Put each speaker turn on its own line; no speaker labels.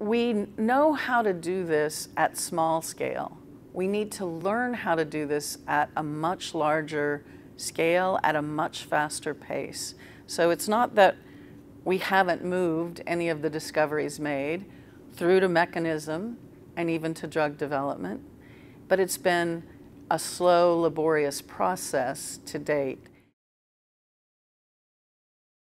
we know how to do this at small scale. We need to learn how to do this at a much larger scale, at a much faster pace. So it's not that we haven't moved any of the discoveries made through to mechanism and even to drug development, but it's been a slow, laborious process to date.